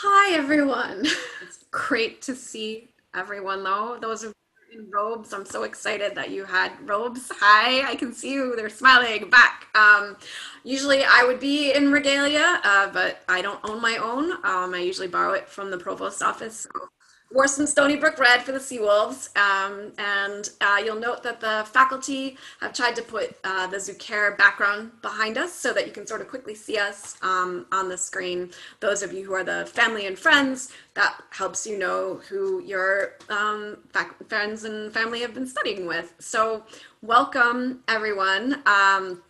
Hi, everyone. It's great to see everyone, though. Those you in robes, I'm so excited that you had robes. Hi, I can see you. They're smiling back. Um, usually I would be in regalia, uh, but I don't own my own. Um, I usually borrow it from the provost office. So wore some Stony Brook red for the Seawolves. Um, and uh, you'll note that the faculty have tried to put uh, the Zuccaire background behind us so that you can sort of quickly see us um, on the screen. Those of you who are the family and friends, that helps you know who your um, friends and family have been studying with. So welcome, everyone. Um,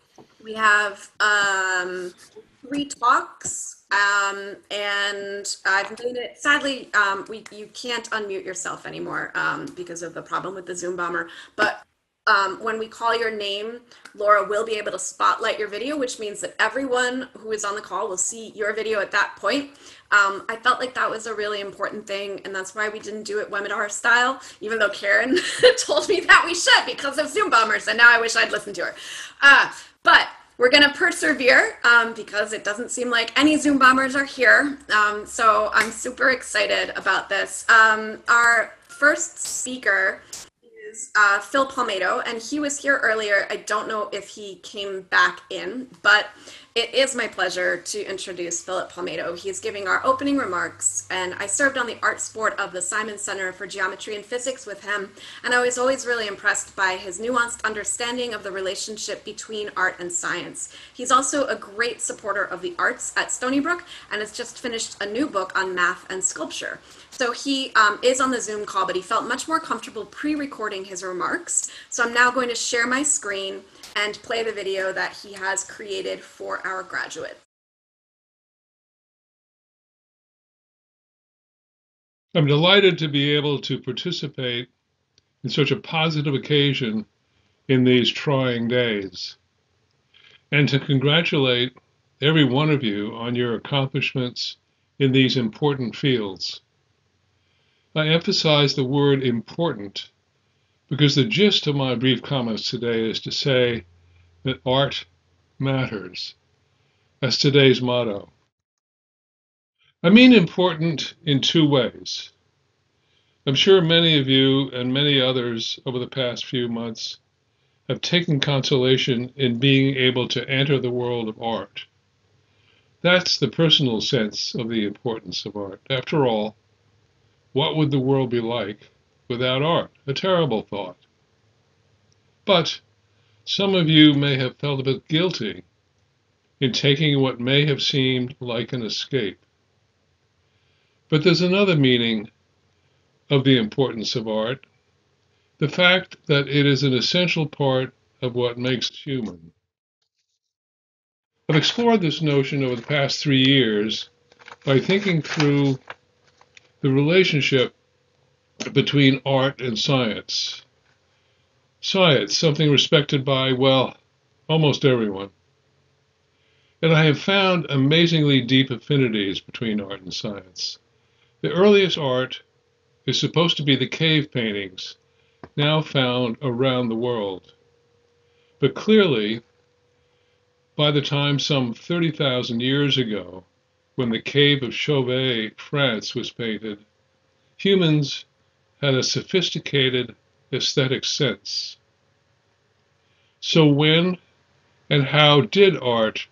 we have um, three talks um, and I've made it, sadly, um, we, you can't unmute yourself anymore um, because of the problem with the Zoom bomber. But um, when we call your name, Laura will be able to spotlight your video, which means that everyone who is on the call will see your video at that point. Um, I felt like that was a really important thing, and that's why we didn't do it webinar style, even though Karen told me that we should because of Zoom bombers, and now I wish I'd listened to her. Uh, but we're going to persevere um, because it doesn't seem like any Zoom bombers are here. Um, so I'm super excited about this. Um, our first speaker is uh, Phil Palmedo, and he was here earlier. I don't know if he came back in, but it is my pleasure to introduce Philip Palmedo. He's giving our opening remarks, and I served on the arts board of the Simons Center for Geometry and Physics with him, and I was always really impressed by his nuanced understanding of the relationship between art and science. He's also a great supporter of the arts at Stony Brook, and has just finished a new book on math and sculpture. So he um, is on the Zoom call, but he felt much more comfortable pre-recording his remarks. So I'm now going to share my screen and play the video that he has created for our graduates. I'm delighted to be able to participate in such a positive occasion in these trying days and to congratulate every one of you on your accomplishments in these important fields. I emphasize the word important because the gist of my brief comments today is to say that art matters. That's today's motto. I mean important in two ways. I'm sure many of you and many others over the past few months have taken consolation in being able to enter the world of art. That's the personal sense of the importance of art. After all, what would the world be like without art. A terrible thought. But some of you may have felt a bit guilty in taking what may have seemed like an escape. But there's another meaning of the importance of art the fact that it is an essential part of what makes human. I've explored this notion over the past three years by thinking through the relationship between art and science. Science, something respected by, well, almost everyone. And I have found amazingly deep affinities between art and science. The earliest art is supposed to be the cave paintings now found around the world. But clearly, by the time some 30,000 years ago, when the cave of Chauvet, France was painted, humans had a sophisticated aesthetic sense. So, when and how did art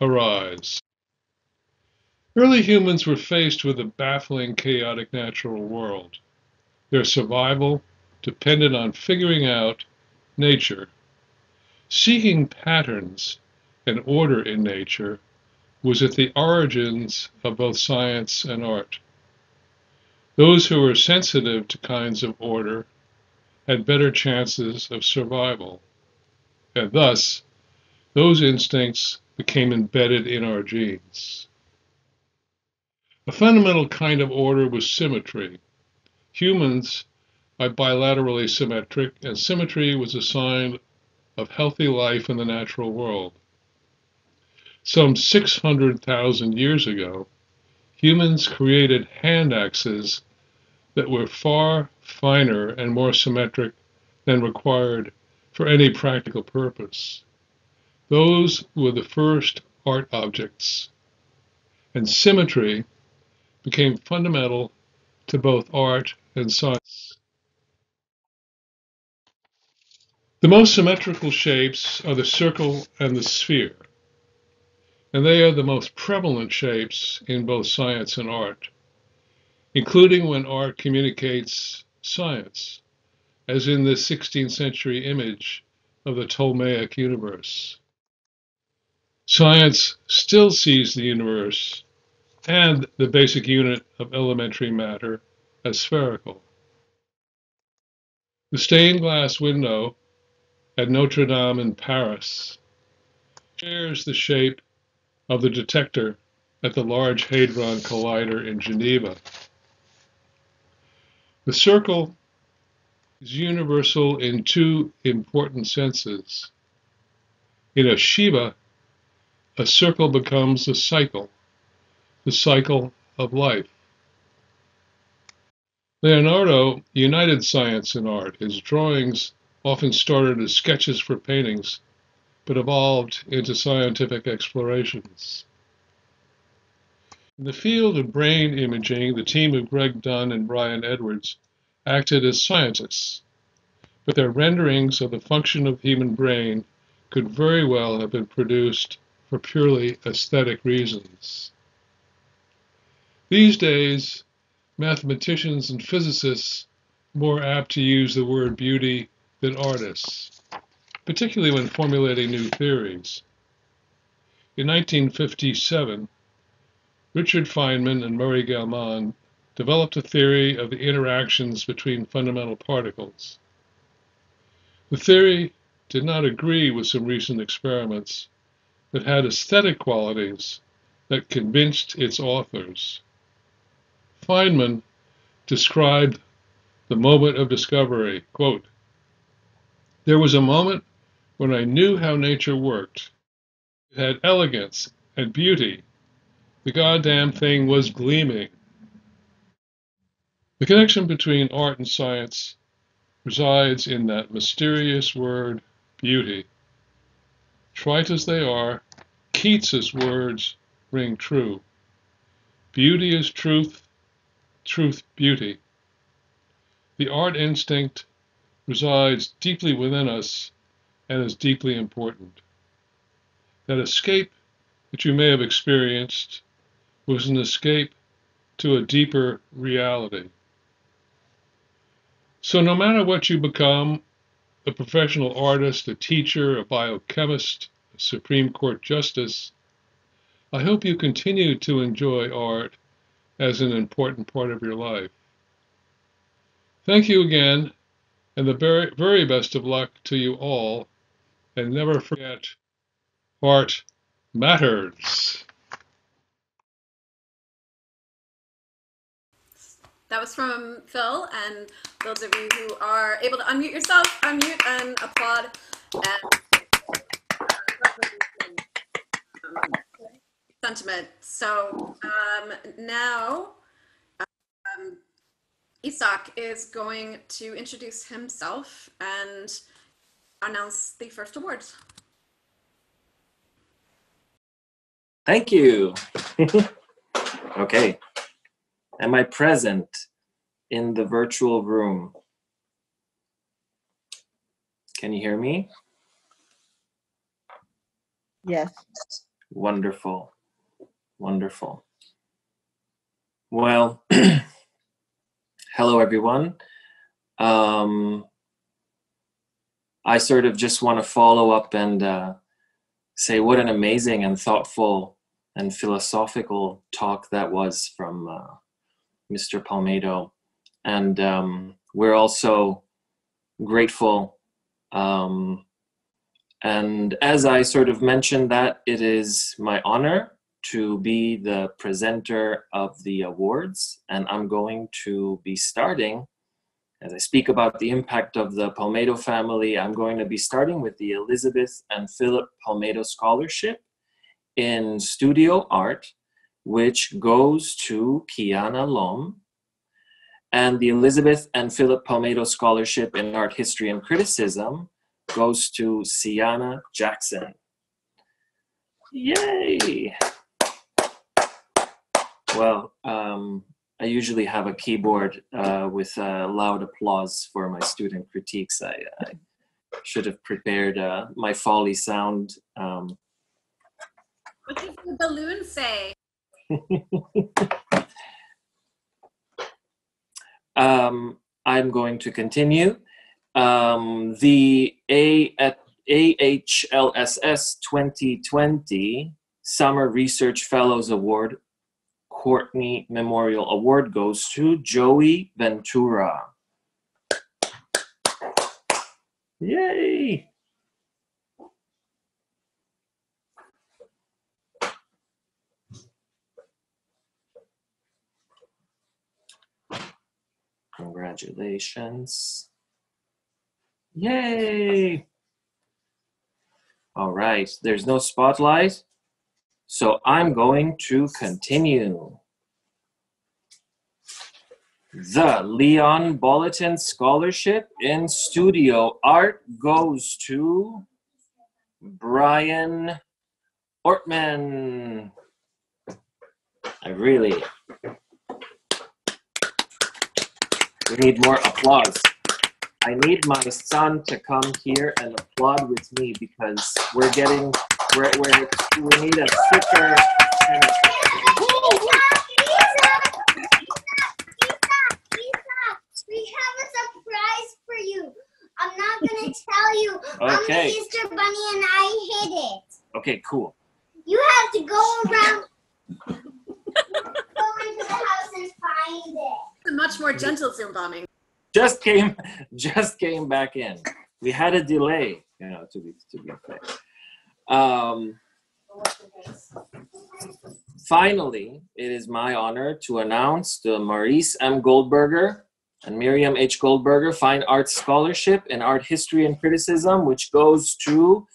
arise? Early humans were faced with a baffling, chaotic natural world. Their survival depended on figuring out nature. Seeking patterns and order in nature was at the origins of both science and art. Those who were sensitive to kinds of order had better chances of survival. And thus, those instincts became embedded in our genes. A fundamental kind of order was symmetry. Humans are bilaterally symmetric, and symmetry was a sign of healthy life in the natural world. Some 600,000 years ago, humans created hand axes that were far finer and more symmetric than required for any practical purpose. Those were the first art objects. And symmetry became fundamental to both art and science. The most symmetrical shapes are the circle and the sphere, and they are the most prevalent shapes in both science and art, including when art communicates science, as in this 16th century image of the Ptolemaic universe. Science still sees the universe and the basic unit of elementary matter as spherical. The stained glass window at Notre Dame in Paris shares the shape of the detector at the Large Hadron Collider in Geneva. The circle is universal in two important senses. In a Shiva, a circle becomes a cycle, the cycle of life. Leonardo united science and art. His drawings often started as sketches for paintings, but evolved into scientific explorations. In the field of brain imaging, the team of Greg Dunn and Brian Edwards acted as scientists, but their renderings of the function of the human brain could very well have been produced for purely aesthetic reasons. These days, mathematicians and physicists more apt to use the word beauty than artists, particularly when formulating new theories. In 1957, Richard Feynman and Murray Gell-Mann developed a theory of the interactions between fundamental particles. The theory did not agree with some recent experiments, but had aesthetic qualities that convinced its authors. Feynman described the moment of discovery, quote, there was a moment when I knew how nature worked. It had elegance and beauty. The goddamn thing was gleaming. The connection between art and science resides in that mysterious word, beauty. Trite as they are, Keats's words ring true. Beauty is truth, truth beauty. The art instinct resides deeply within us and is deeply important. That escape that you may have experienced was an escape to a deeper reality. So, no matter what you become a professional artist, a teacher, a biochemist, a Supreme Court justice I hope you continue to enjoy art as an important part of your life. Thank you again and the very, very best of luck to you all. And never forget, art matters. That was from Phil, and those of you who are able to unmute yourself, unmute and applaud. And sentiment. So um, now um, Isak is going to introduce himself and announce the first awards. Thank you. okay. Am I present in the virtual room? Can you hear me? Yes. Wonderful. Wonderful. Well, hello everyone. Um, I sort of just want to follow up and uh, say what an amazing and thoughtful and philosophical talk that was from uh, Mr. Palmedo. And um, we're also grateful. Um, and as I sort of mentioned, that it is my honor to be the presenter of the awards, and I'm going to be starting. As I speak about the impact of the Palmedo family, I'm going to be starting with the Elizabeth and Philip Palmedo Scholarship in Studio Art, which goes to Kiana Lom, and the Elizabeth and Philip Palmedo Scholarship in Art History and Criticism goes to Sienna Jackson. Yay! Well, um, I usually have a keyboard uh, with uh, loud applause for my student critiques. I, I should have prepared uh, my folly sound. Um, What does the balloon say? um, I'm going to continue. Um, the A AHLSS 2020 Summer Research Fellows Award Courtney Memorial Award goes to Joey Ventura. Yay! Congratulations. Yay! All right, there's no spotlight, so I'm going to continue. The Leon Bulletin Scholarship in Studio Art goes to Brian Ortman. I really. We need more applause. I need my son to come here and applaud with me because we're getting, we're, we're, we need a a We have a surprise for you. I'm not gonna tell you. I'm the Easter Bunny and I hid it. Okay, cool. You have to go around, into the house and find it. It's A much more gentle Zoom bombing. Just came, just came back in. We had a delay, you know, to be to be fair. Um, finally, it is my honor to announce the Maurice M. Goldberger and Miriam H. Goldberger Fine Arts Scholarship in Art History and Criticism, which goes to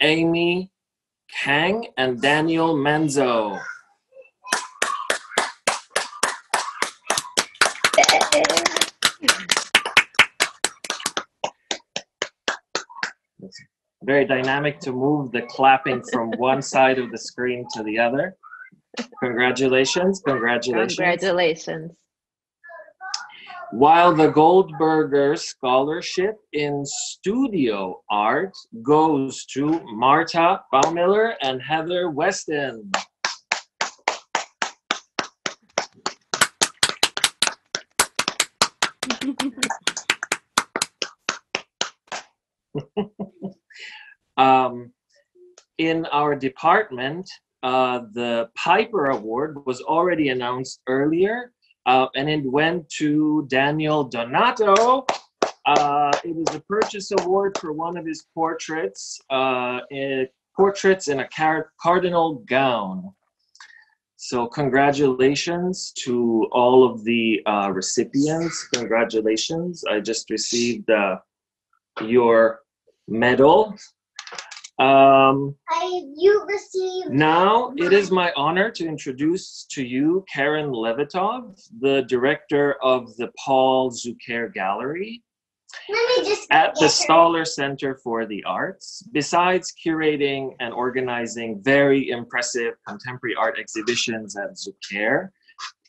Amy Kang and Daniel Menzo. Very dynamic to move the clapping from one side of the screen to the other. Congratulations, congratulations. Congratulations. While the Goldberger Scholarship in Studio Art goes to Marta Baumiller and Heather Weston. Um, in our department, uh, the Piper Award was already announced earlier, uh, and it went to Daniel Donato. Uh, it is a purchase award for one of his portraits, uh, portraits in a car- cardinal gown. So congratulations to all of the uh, recipients. Congratulations! I just received uh, your medal. Um, I you received. now it is my honor to introduce to you Karen Levitov, the director of the Paul Zuccaire Gallery Let me just at the. Staller Center for the Arts. Besides curating and organizing very impressive contemporary art exhibitions at Zuccaire,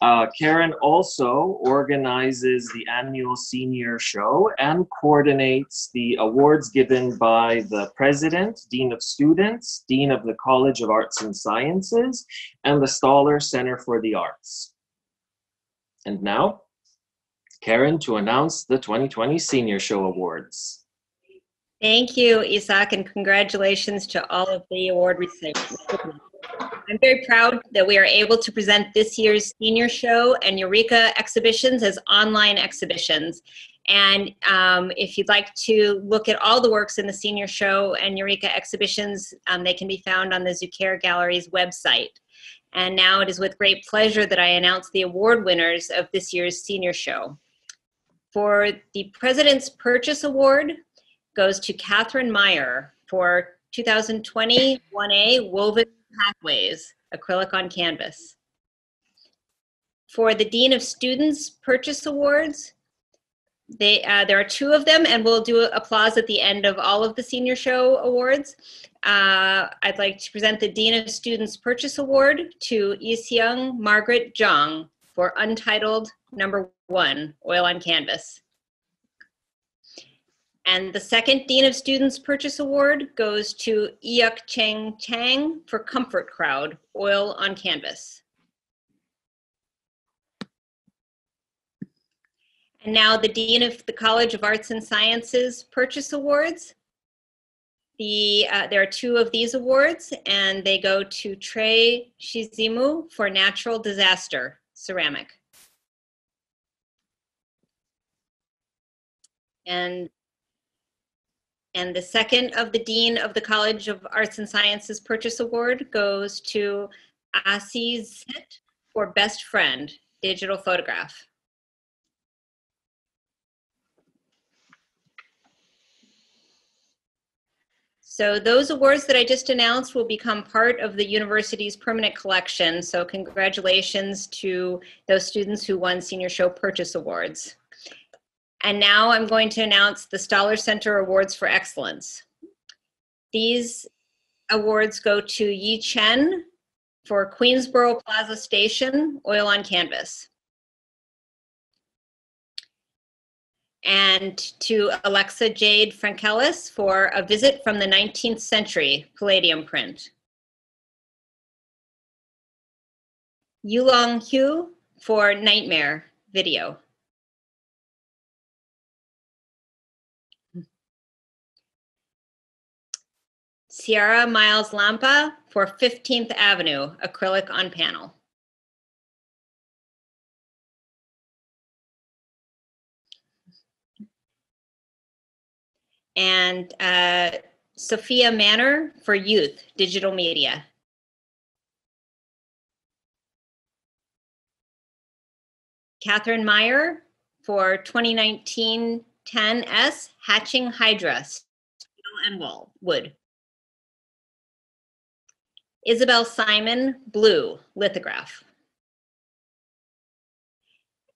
uh, Karen also organizes the annual senior show and coordinates the awards given by the president, dean of students, dean of the College of Arts and Sciences, and the Staller Center for the Arts. And now, Karen to announce the 2020 Senior Show Awards. Thank you, Isaac, and congratulations to all of the award recipients. I'm very proud that we are able to present this year's senior show and Eureka exhibitions as online exhibitions. And um, if you'd like to look at all the works in the senior show and Eureka exhibitions, um, they can be found on the Zuccaire Gallery's website. And now it is with great pleasure that I announce the award winners of this year's senior show. For the President's Purchase Award, goes to Catherine Meyer for 2020 1A Woven Pathways, acrylic on canvas. For the Dean of Students Purchase Awards, they uh, there are two of them, and we'll do applause at the end of all of the senior show awards. Uh, I'd like to present the Dean of Students Purchase Award to Iseung Margaret Jong for Untitled Number One, Oil on Canvas. And the second Dean of Students Purchase Award goes to Iuk Cheng Chang for Comfort Crowd, Oil on Canvas. And now the Dean of the College of Arts and Sciences Purchase Awards. The, uh, there are two of these awards, and they go to Trey Shizimu for Natural Disaster Ceramic. And and the second of the Dean of the College of Arts and Sciences Purchase Award goes to Zit for Best Friend Digital Photograph. So those awards that I just announced will become part of the university's permanent collection. So congratulations to those students who won Senior Show Purchase Awards. And now I'm going to announce the Staller Center Awards for Excellence. These awards go to Yi Chen for Queensboro Plaza Station, Oil on Canvas. And to Alexa Jade Frankelis for A Visit from the 19th Century, Palladium print. Yulong Hu for Nightmare video. Sierra Miles Lampa for 15th Avenue, acrylic on panel. And uh, Sophia Manor for youth, digital media. Catherine Meyer for 2019 10S Hatching Hydra, steel and wool, wood. Isabel Simon, blue, lithograph.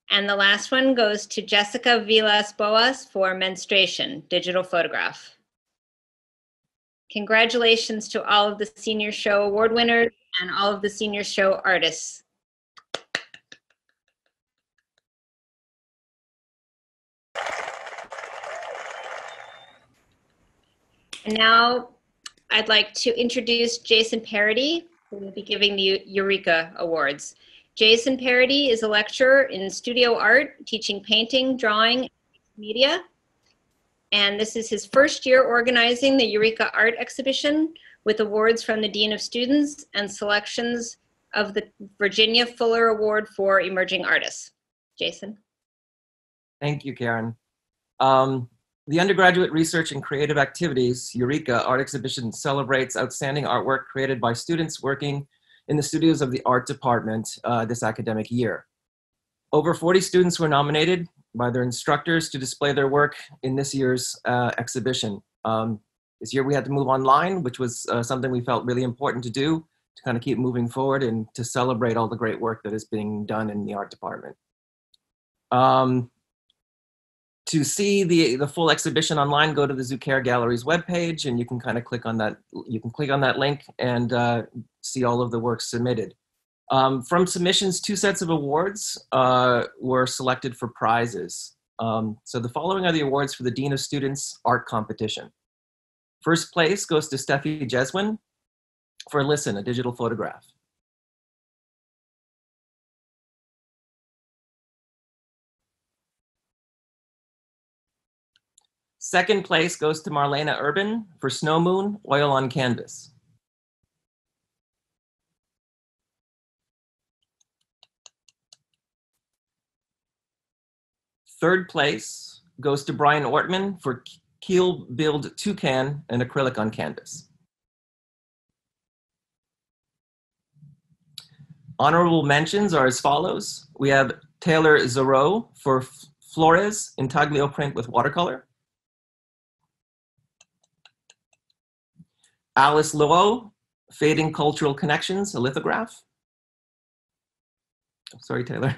And the last one goes to Jessica Vilas Boas for menstruation, digital photograph. Congratulations to all of the Senior Show award winners and all of the Senior Show artists. And now I'd like to introduce Jason Parody, who will be giving the Eureka Awards. Jason Parody is a lecturer in studio art, teaching painting, drawing, media. And this is his first year organizing the Eureka Art Exhibition with awards from the Dean of Students and selections of the Virginia Fuller Award for Emerging Artists. Jason. Thank you, Karen. Um, the undergraduate research and creative activities, Eureka Art Exhibition celebrates outstanding artwork created by students working in the studios of the art department uh, this academic year. Over 40 students were nominated by their instructors to display their work in this year's uh, exhibition. Um, this year we had to move online, which was uh, something we felt really important to do to kind of keep moving forward and to celebrate all the great work that is being done in the art department. Um, to see the the full exhibition online, go to the Zuccaire Gallery's webpage, and you can kind of click on that. You can click on that link and uh, see all of the work submitted. Um, from submissions, two sets of awards uh, were selected for prizes. Um, so the following are the awards for the Dean of Students Art Competition. First place goes to Steffi Jeswin for Listen, a digital photograph. Second place goes to Marlena Urban for Snow Moon, Oil on Canvas. Third place goes to Brian Ortman for Keel Build Toucan and acrylic on canvas. Honorable mentions are as follows. We have Taylor Zero for Flores intaglio print with watercolor. Alice Lowe, Fading Cultural Connections, a lithograph. Oh, sorry, Taylor.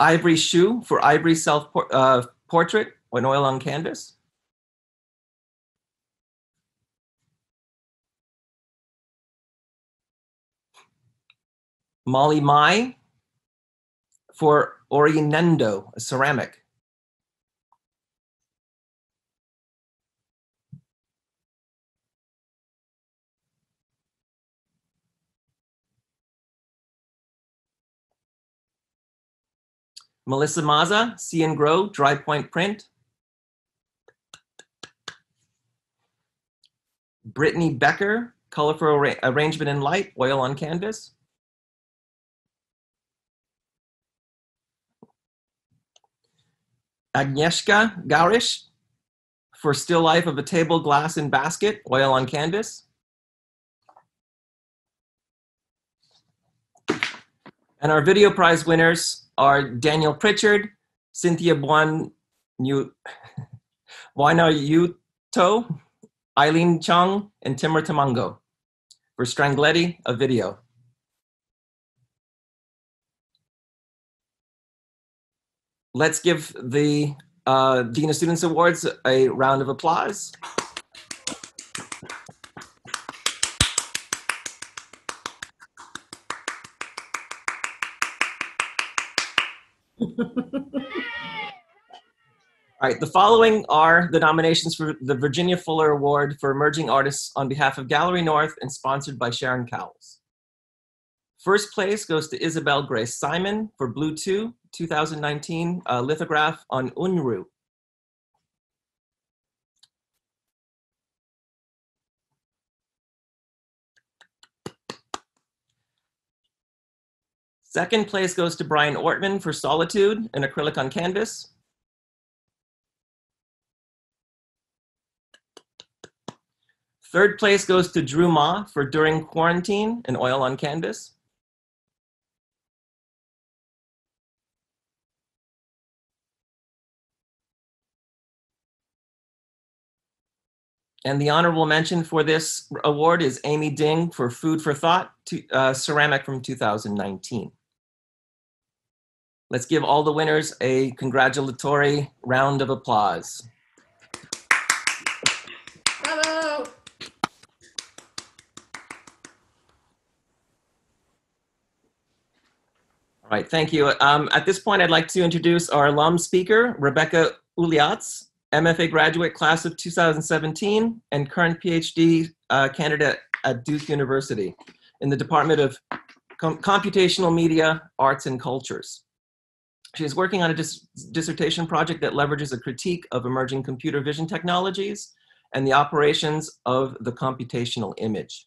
Ivory Shoe for Ivory Self por uh, Portrait, an oil on canvas. Molly Mai, for Orienendo, a ceramic. Melissa Maza, See and Grow, Dry Point Print. Brittany Becker, Colorful Arrangement in Light, Oil on Canvas. Agnieszka Garish for Still Life of a Table, Glass, and Basket, Oil on Canvas. And our video prize winners are Daniel Pritchard, Cynthia Buon Buona Yuto, Eileen Chung, and Timur Tamango for Strangletti, a video. Let's give the uh, Dean of Students Awards a round of applause. All right, the following are the nominations for the Virginia Fuller Award for Emerging Artists on behalf of Gallery North and sponsored by Sharon Cowles. First place goes to Isabel Grace Simon for Blue 2, 2019 uh, lithograph on Unru. Second place goes to Brian Ortman for Solitude, an acrylic on canvas. Third place goes to Drew Ma for During Quarantine, an oil on canvas. And the honorable mention for this award is Amy Ding for Food for Thought, to, uh, ceramic from 2019. Let's give all the winners a congratulatory round of applause. Bravo! All right, thank you. Um, at this point, I'd like to introduce our alum speaker, Rebecca Uliatz, MFA graduate class of 2017 and current PhD uh, candidate at Duke University in the Department of Com Computational Media, Arts, and Cultures. She is working on a dis dissertation project that leverages a critique of emerging computer vision technologies and the operations of the computational image.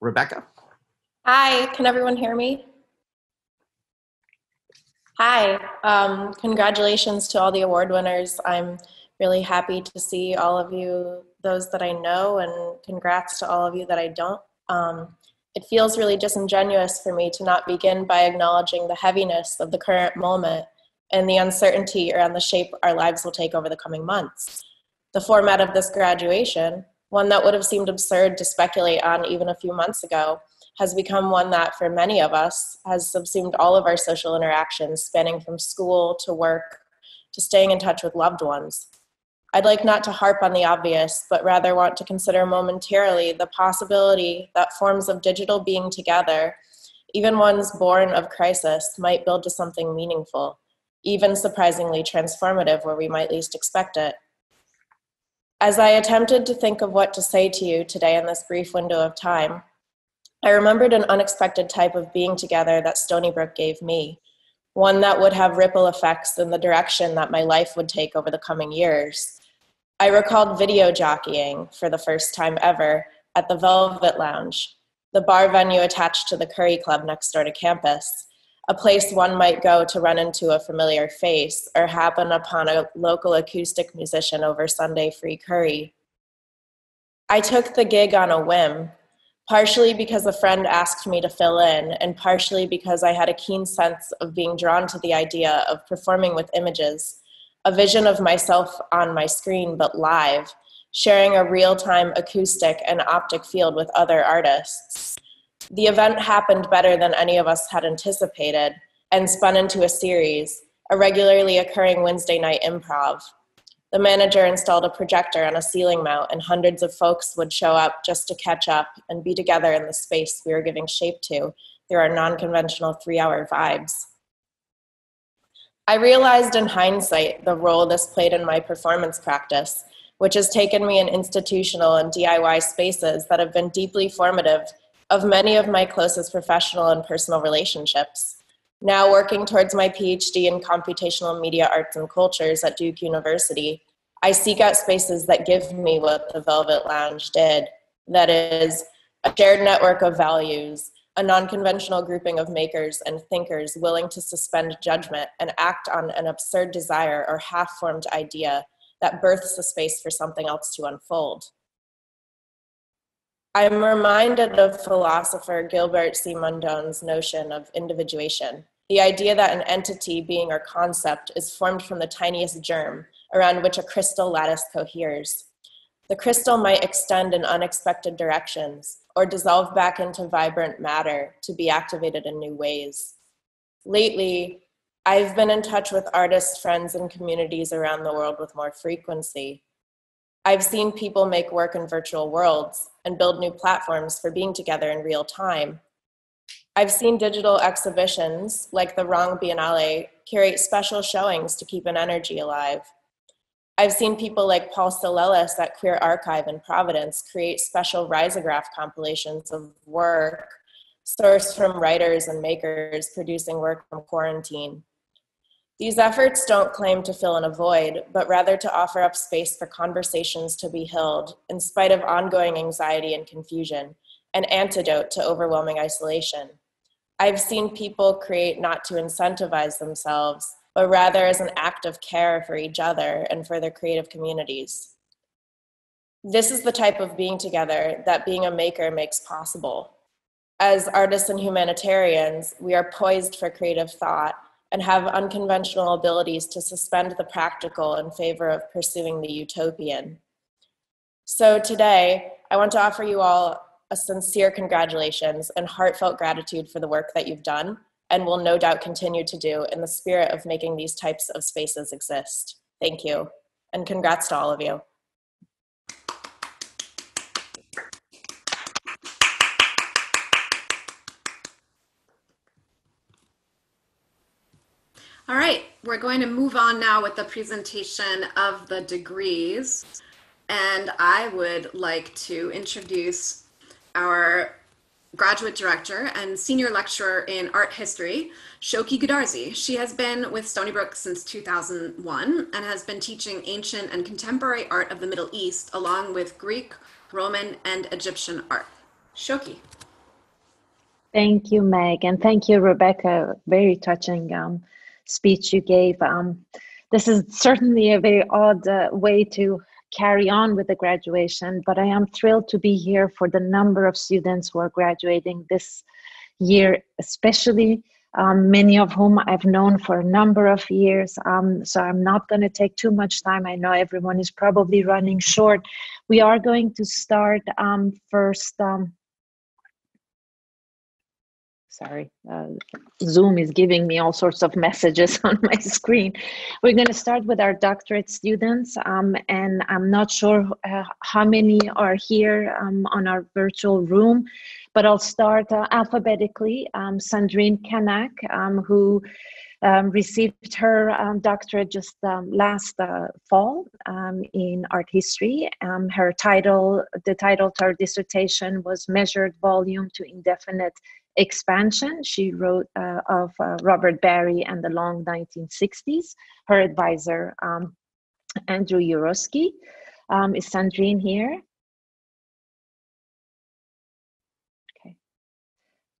Rebecca. Hi, can everyone hear me? Hi, um, congratulations to all the award winners. I'm really happy to see all of you, those that I know, and congrats to all of you that I don't. Um, it feels really disingenuous for me to not begin by acknowledging the heaviness of the current moment and the uncertainty around the shape our lives will take over the coming months. The format of this graduation, one that would have seemed absurd to speculate on even a few months ago, has become one that, for many of us, has subsumed all of our social interactions, spanning from school to work to staying in touch with loved ones. I'd like not to harp on the obvious, but rather want to consider momentarily the possibility that forms of digital being together, even ones born of crisis, might build to something meaningful, even surprisingly transformative where we might least expect it. As I attempted to think of what to say to you today in this brief window of time, I remembered an unexpected type of being together that Stony Brook gave me, one that would have ripple effects in the direction that my life would take over the coming years. I recalled video jockeying for the first time ever at the Velvet Lounge, the bar venue attached to the Curry Club next door to campus, a place one might go to run into a familiar face or happen upon a local acoustic musician over Sunday free curry. I took the gig on a whim, partially because a friend asked me to fill in, and partially because I had a keen sense of being drawn to the idea of performing with images a vision of myself on my screen, but live, sharing a real time acoustic and optic field with other artists. The event happened better than any of us had anticipated, and spun into a series, a regularly occurring Wednesday night improv. The manager installed a projector on a ceiling mount, and hundreds of folks would show up just to catch up and be together in the space we were giving shape to through our non conventional three hour vibes. I realized in hindsight the role this played in my performance practice, which has taken me in institutional and DIY spaces that have been deeply formative of many of my closest professional and personal relationships. Now working towards my PhD in computational media arts and cultures at Duke University, I seek out spaces that give me what the Velvet Lounge did. That is, a shared network of values, a non conventional grouping of makers and thinkers willing to suspend judgment and act on an absurd desire or half formed idea that births the space for something else to unfold. I'm reminded of philosopher Gilbert Simondon's notion of individuation, the idea that an entity, being, or concept is formed from the tiniest germ around which a crystal lattice coheres. The crystal might extend in unexpected directions, or dissolve back into vibrant matter to be activated in new ways. Lately, I've been in touch with artists, friends, and communities around the world with more frequency. I've seen people make work in virtual worlds and build new platforms for being together in real time. I've seen digital exhibitions like the Wrong Biennale curate special showings to keep an energy alive. I've seen people like Paul Soulellis at Queer Archive in Providence create special risograph compilations of work sourced from writers and makers producing work from quarantine. These efforts don't claim to fill in a void, but rather to offer up space for conversations to be held in spite of ongoing anxiety and confusion, an antidote to overwhelming isolation. I've seen people create not to incentivize themselves, but rather as an act of care for each other and for their creative communities. This is the type of being together that being a maker makes possible. As artists and humanitarians, we are poised for creative thought and have unconventional abilities to suspend the practical in favor of pursuing the utopian. So today, I want to offer you all a sincere congratulations and heartfelt gratitude for the work that you've done and will no doubt continue to do in the spirit of making these types of spaces exist. Thank you, and congrats to all of you. All right, we're going to move on now with the presentation of the degrees. And I would like to introduce our graduate director and senior lecturer in art history, Shoki Goodarzi. She has been with Stony Brook since 2001 and has been teaching ancient and contemporary art of the Middle East along with Greek, Roman, and Egyptian art. Shoki. Thank you, Meg, and thank you, Rebecca. Very touching um, speech you gave. Um, this is certainly a very odd uh, way to carry on with the graduation, but I am thrilled to be here for the number of students who are graduating this year, especially um, many of whom I've known for a number of years. Um, so I'm not going to take too much time. I know everyone is probably running short. We are going to start um, first um, sorry, uh, Zoom is giving me all sorts of messages on my screen. We're going to start with our doctorate students, um, and I'm not sure uh, how many are here um, on our virtual room, but I'll start uh, alphabetically. Um, Sandrine Kanak, um, who um, received her um, doctorate just last uh, fall in art history. Her title, the title to her dissertation was Measured Volume to Indefinite expansion she wrote uh, of uh, Robert Barry and the long 1960s. Her advisor, um, Andrew Uroskie. Um, is Sandrine here? Okay.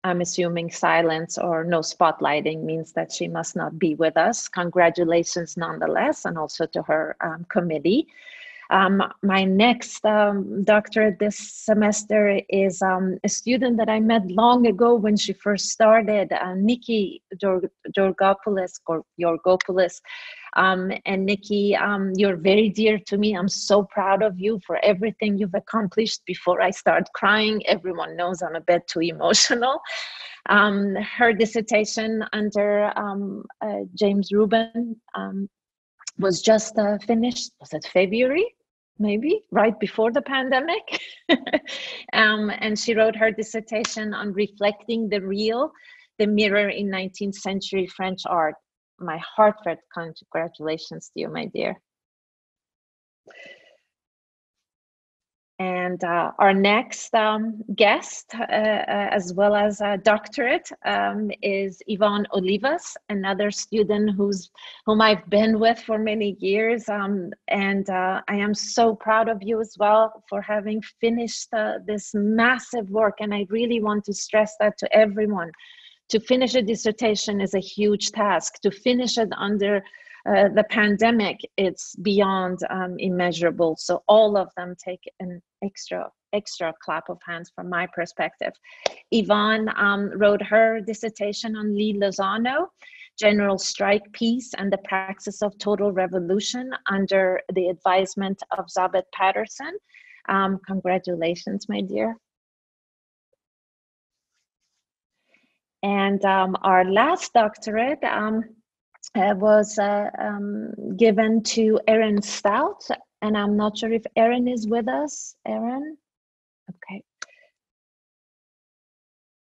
I'm assuming silence or no spotlighting means that she must not be with us. Congratulations nonetheless, and also to her um, committee. Um, my next um, doctorate this semester is um, a student that I met long ago when she first started, uh, Nikki Georgopoulos. Um, and Nikki, um, you're very dear to me. I'm so proud of you for everything you've accomplished. Before I start crying, everyone knows I'm a bit too emotional. Um, her dissertation under uh, James Rubin was just uh, finished. Was it February? Maybe right before the pandemic. um, and she wrote her dissertation on reflecting the real, the mirror in 19th century French art. My heartfelt congratulations to you, my dear. And uh, our next um, guest, uh, uh, as well as a doctorate, um, is Yvonne Olivas, another student who's whom I've been with for many years. Um, and uh, I am so proud of you as well for having finished uh, this massive work. And I really want to stress that to everyone. To finish a dissertation is a huge task. To finish it under uh, the pandemic, it's beyond um, immeasurable. So all of them take an extra extra clap of hands from my perspective. Yvonne um, wrote her dissertation on Lee Lozano, General Strike Piece and the Praxis of Total Revolution under the advisement of Zabet Patterson. Um, congratulations, my dear. And um, our last doctorate, um, was uh, um, given to Erin Stout, and I'm not sure if Erin is with us. Erin, okay.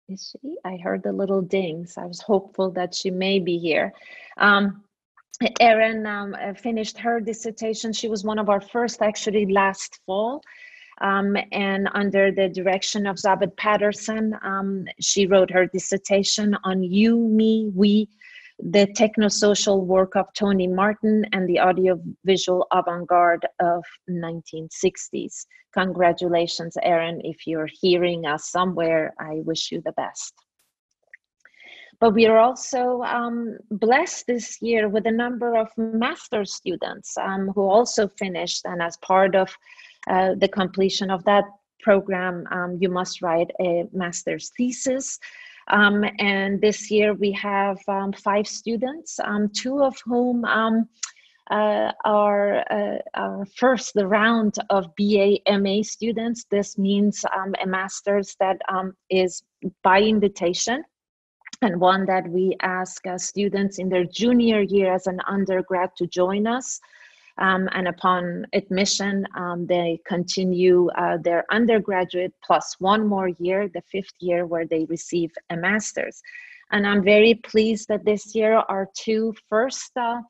Is she? I heard the little dings. I was hopeful that she may be here. Um, Erin um, uh, finished her dissertation. She was one of our first actually last fall. Um, and under the direction of Zabet Patterson, um, she wrote her dissertation on you, me, we, the technosocial work of Tony Martin and the audiovisual avant-garde of 1960s. Congratulations, Erin. If you're hearing us somewhere, I wish you the best. But we are also um, blessed this year with a number of master's students um, who also finished and as part of uh, the completion of that program, um, you must write a master's thesis. Um, and this year we have um, five students, um, two of whom um, uh, are, uh, are, first the round of BA MA students. This means um, a master's that is by invitation and one that we ask uh, students in their junior year as an undergrad to join us. Um, and upon admission, um, they continue uh, their undergraduate plus one more year, the fifth year, where they receive a master's. And I'm very pleased that this year our two first uh,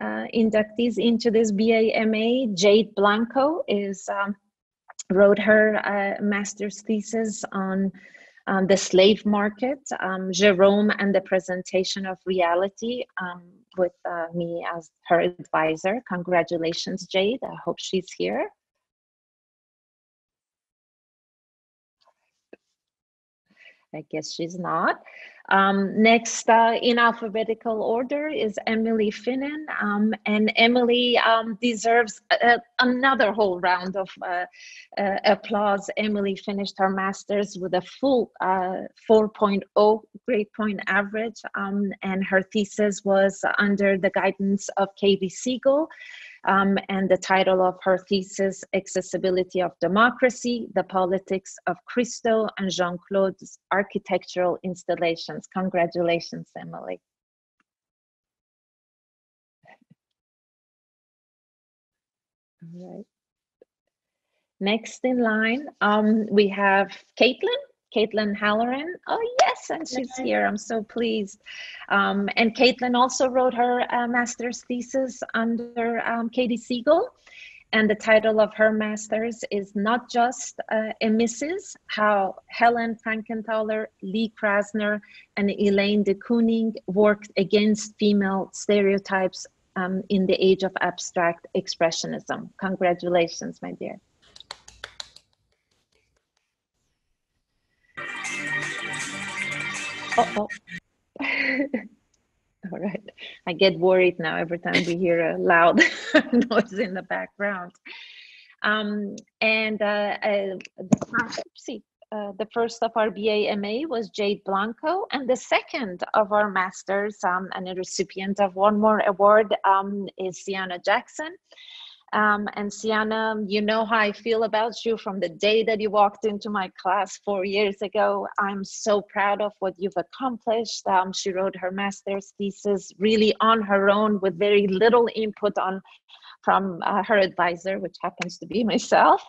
uh, inductees into this BAMA, Jade Blanco, is um, wrote her uh, master's thesis on um, the slave market, um, Jerome and the presentation of reality um, with uh, me as her advisor. Congratulations, Jade. I hope she's here. I guess she's not. Um, next uh, in alphabetical order is Emily Finnan. Um, and Emily um, deserves a, another whole round of uh, uh, applause. Emily finished her master's with a full uh, 4.0 grade point average. Um, and her thesis was under the guidance of Katy Siegel um, and the title of her thesis, Accessibility of Democracy, the Politics of Christo and Jeanne-Claude's Architectural Installations. Congratulations, Emily. All right. Next in line, um, we have Caitlin. Caitlin Halloran. Oh, yes, and she's here. I'm so pleased. Um, and Caitlin also wrote her uh, master's thesis under um, Katy Siegel. And the title of her master's is Not Just uh, a Mrs. How Helen Frankenthaler, Lee Krasner, and Elaine de Kooning worked against female stereotypes um, in the age of abstract expressionism. Congratulations, my dear. Oh, oh. All right. I get worried now every time we hear a loud noise in the background. Um, and uh, uh, the, oopsie, uh, the first of our BA MA was Jade Blanco, and the second of our masters um, and a recipient of one more award um, is Sienna Jackson. Um, and Sienna, you know how I feel about you from the day that you walked into my class four years ago. I'm so proud of what you've accomplished. Um, she wrote her master's thesis really on her own with very little input on from uh, her advisor, which happens to be myself.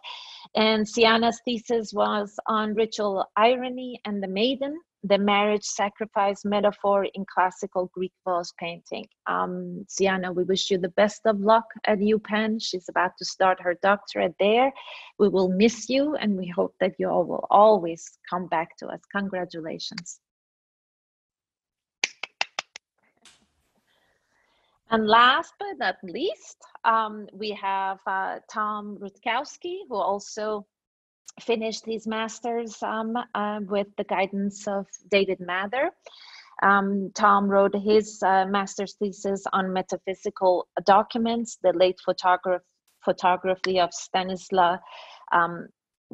And Sienna's thesis was on ritual irony and the maiden, the marriage sacrifice metaphor in classical Greek vase painting. Um, Sienna, we wish you the best of luck at UPenn. She's about to start her doctorate there. We will miss you and we hope that you all will always come back to us. Congratulations. And last but not least, um, we have uh, Tom Rutkowski, who also finished his master's um, uh, with the guidance of David Mather. Um, Tom wrote his uh, master's thesis on metaphysical documents, the late photograph photography of Stanislaw um.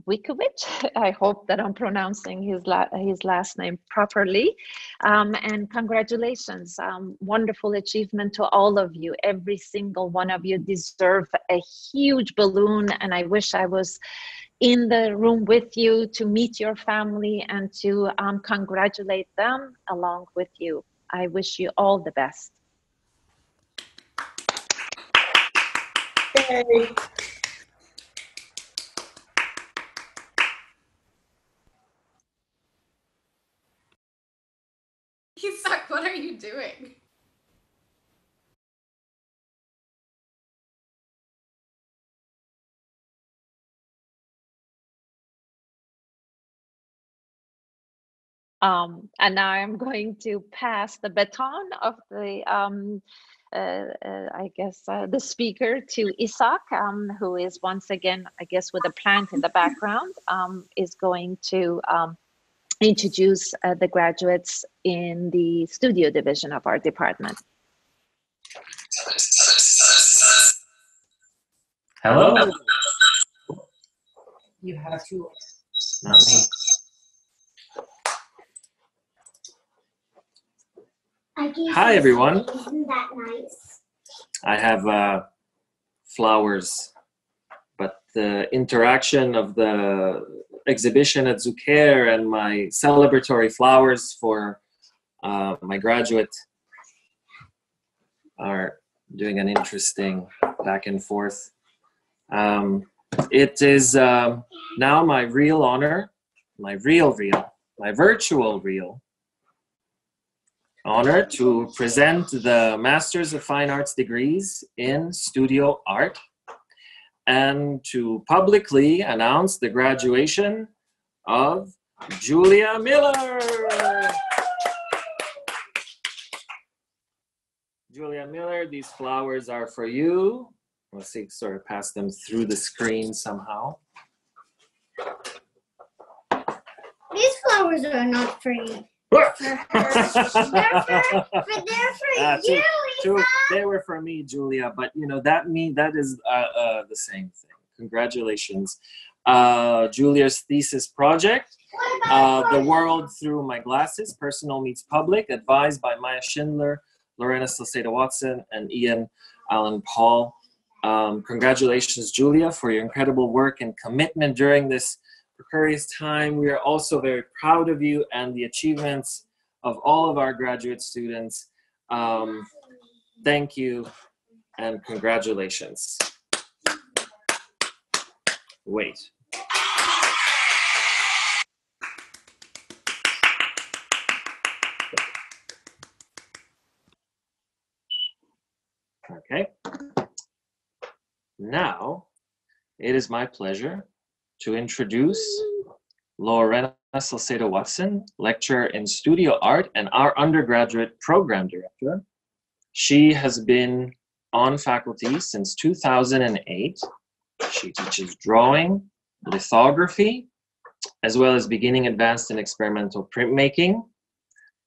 I hope that I'm pronouncing his, la his last name properly. Um, and congratulations, um, wonderful achievement to all of you. Every single one of you deserve a huge balloon and I wish I was in the room with you to meet your family and to um, congratulate them along with you. I wish you all the best. Yay. Isak, what are you doing? Um, and now I'm going to pass the baton of the, um, uh, uh, I guess, uh, the speaker to Isak, um, who is once again, I guess, with a plant in the background, um, is going to um, introduce uh, the graduates in the studio division of our department. Hello. You have to. Not me. Hi, everyone. Isn't that nice? I have uh, flowers, but the interaction of the exhibition at Zuccaire and my celebratory flowers for uh, my graduate are doing an interesting back and forth. Um, it is um, now my real honor, my real, real, my virtual real honor to present the Masters of Fine Arts degrees in Studio Art and to publicly announce the graduation of Julia Miller. Julia Miller, these flowers are for you. Let's see, sort of pass them through the screen somehow. These flowers are not for. They're for, they're for, you, Ju- Lisa. they were for me, Julia, but you know that mean that is uh, uh, the same thing. Congratulations, uh, Julia's thesis project, uh, "The World Through My Glasses: Personal Meets Public," advised by Maya Schindler, Lorena Salcedo Watson, and Ian Alan Paul. Um, congratulations, Julia, for your incredible work and commitment during this precarious time. We are also very proud of you and the achievements of all of our graduate students. Um, thank you and congratulations. Wait. Okay. Now, it is my pleasure to introduce Lorena Salcedo Watson, lecturer in studio art and our undergraduate program director. She has been on faculty since 2008. She teaches drawing, lithography, as well as beginning advanced and experimental printmaking.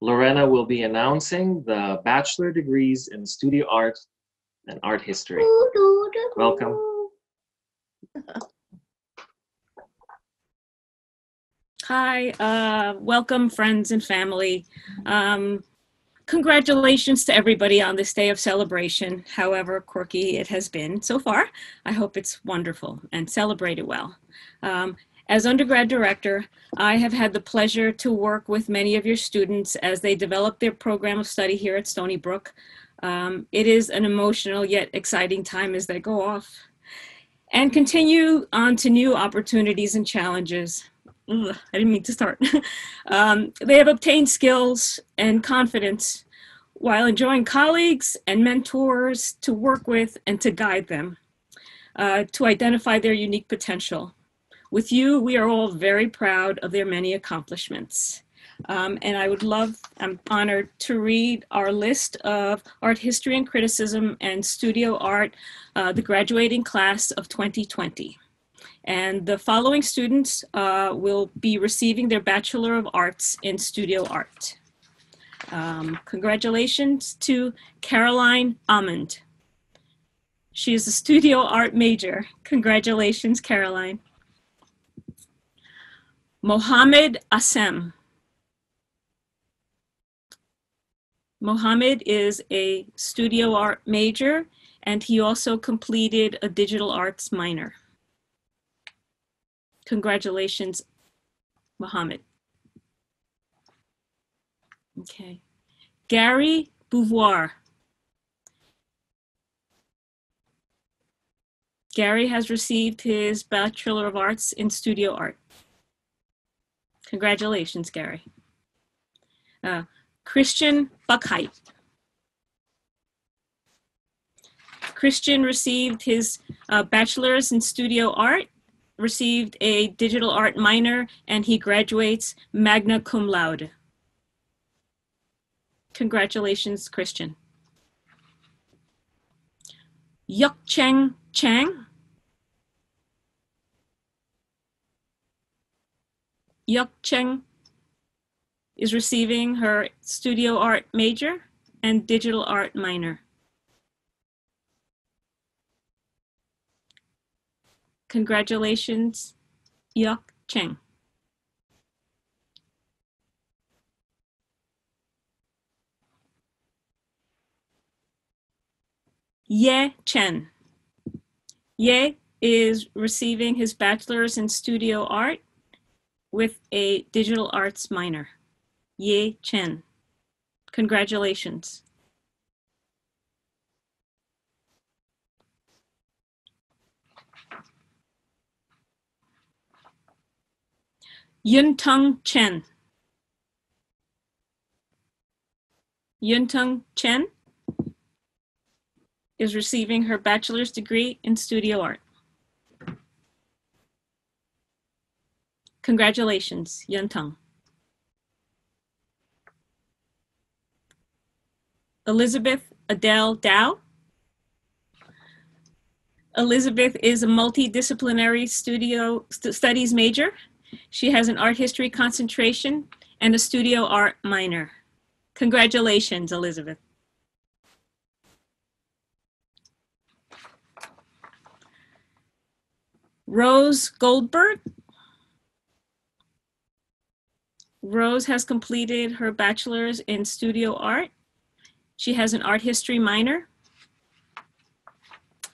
Lorena will be announcing the bachelor degrees in studio art and art history. Welcome. Hi, uh, welcome friends and family. Um, congratulations to everybody on this day of celebration, however quirky it has been so far. I hope it's wonderful and celebrate it well. Um, as undergrad director, I have had the pleasure to work with many of your students as they develop their program of study here at Stony Brook. Um, it is an emotional yet exciting time as they go off and continue on to new opportunities and challenges. Ugh, I didn't mean to start. um, they have obtained skills and confidence while enjoying colleagues and mentors to work with and to guide them uh, to identify their unique potential. With you, we are all very proud of their many accomplishments. Um, and I would love, I'm honored to read our list of art history and criticism and studio art, uh, the graduating class of 2020. And the following students uh, will be receiving their Bachelor of Arts in Studio Art. Um, congratulations to Caroline Amund. She is a studio art major. Congratulations, Caroline. Mohammed Assem. Mohammed is a studio art major and he also completed a digital arts minor. Congratulations, Mohammed. Okay. Gary Beauvoir. Gary has received his Bachelor of Arts in Studio Art. Congratulations, Gary. Uh, Christian Buckheit. Christian received his uh, bachelor's in studio art, received a digital art minor, and he graduates magna cum laude. Congratulations, Christian. Yuk Cheng Chang. Yuk Cheng is receiving her studio art major and digital art minor. Congratulations, Yuk Cheng. Ye Chen. Ye is receiving his bachelor's in studio art with a digital arts minor. Ye Chen. Congratulations. Yuntung Chen. Yuntung Chen is receiving her bachelor's degree in studio art. Congratulations, Yuntang. Elizabeth Adele Dow. Elizabeth is a multidisciplinary studio st studies major. She has an art history concentration and a studio art minor. Congratulations, Elizabeth. Rose Goldberg. Rose has completed her bachelor's in studio art. She has an art history minor.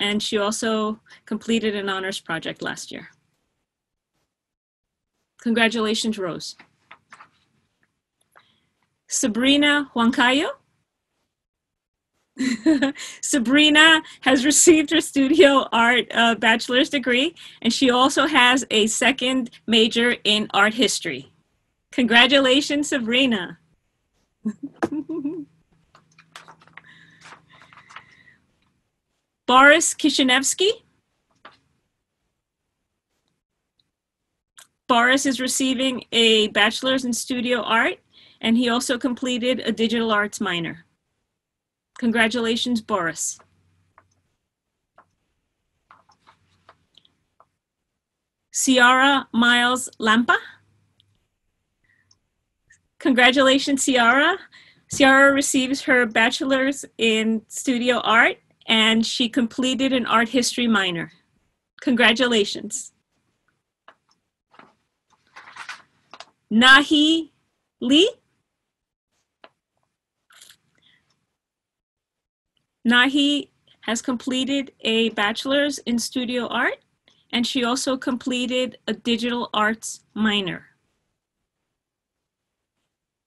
And she also completed an honors project last year. Congratulations, Rose. Sabrina Huancayo. Sabrina has received her studio art uh, bachelor's degree, and she also has a second major in art history. Congratulations, Sabrina. Boris Kishinevsky. Boris is receiving a bachelor's in studio art, and he also completed a digital arts minor. Congratulations, Boris. Ciara Miles Lampa. Congratulations, Ciara. Ciara receives her bachelor's in studio art and she completed an art history minor. Congratulations. Nahi Lee. Nahi has completed a bachelor's in studio art and she also completed a digital arts minor.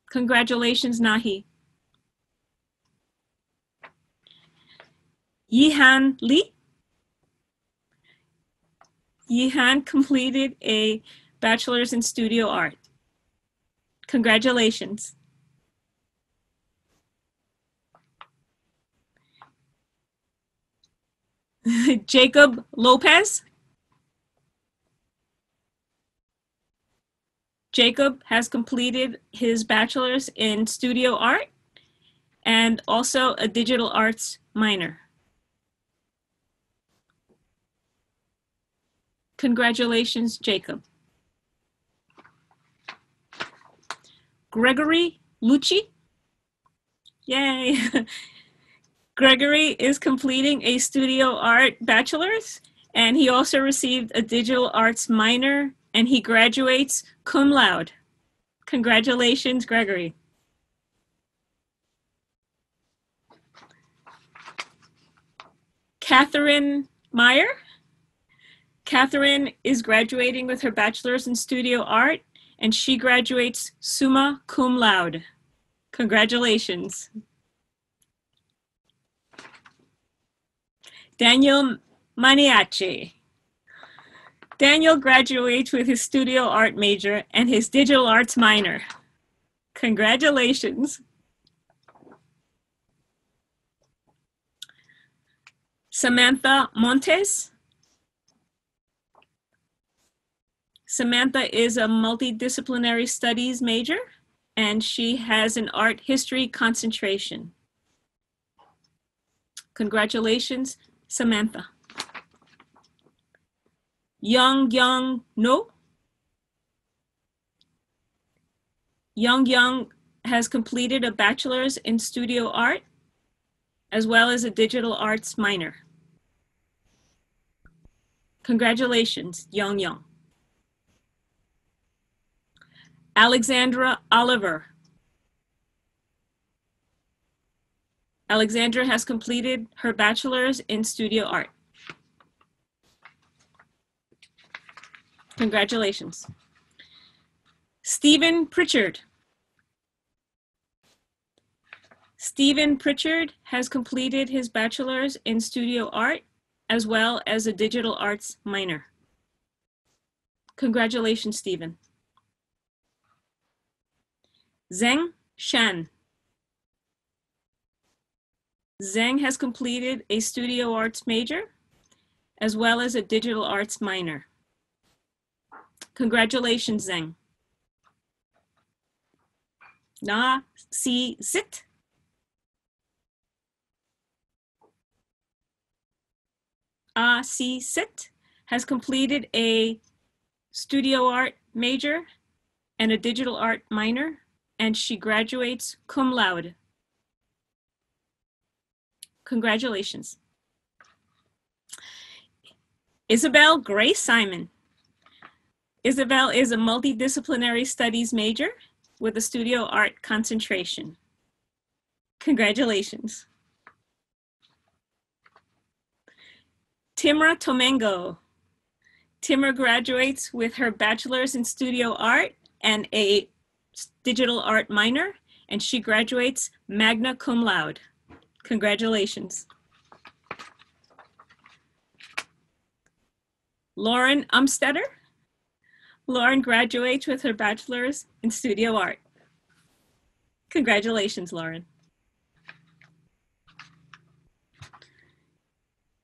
Congratulations, Nahi. Yihan Lee. Yihan completed a bachelor's in studio art. Congratulations. Jacob Lopez. Jacob has completed his bachelor's in studio art and also a digital arts minor. Congratulations, Jacob. Gregory Lucci. Yay. Gregory is completing a studio art bachelor's and he also received a digital arts minor and he graduates cum laude. Congratulations, Gregory. Catherine Meyer. Catherine is graduating with her bachelor's in studio art and she graduates summa cum laude. Congratulations. Daniel Maniaci. Daniel graduates with his studio art major and his digital arts minor. Congratulations. Samantha Montes. Samantha is a multidisciplinary studies major and she has an art history concentration. Congratulations, Samantha. Young Young No. Young Young has completed a bachelor's in studio art as well as a digital arts minor. Congratulations, Young Young. Alexandra Oliver. Alexandra has completed her bachelor's in studio art. Congratulations. Stephen Pritchard. Stephen Pritchard has completed his bachelor's in studio art as well as a digital arts minor. Congratulations, Stephen. Zheng Shan. Zeng has completed a studio arts major as well as a digital arts minor. Congratulations, Zeng. Na Si Sit. Ah Si Sit has completed a studio art major and a digital art minor, and she graduates cum laude. Congratulations. Isabel Grace Simon. Isabel is a multidisciplinary studies major with a studio art concentration. Congratulations. Timra Tomengo. Timra graduates with her bachelor's in studio art and a digital art minor, and she graduates magna cum laude. Congratulations. Lauren Umstetter. Lauren graduates with her bachelor's in studio art. Congratulations, Lauren.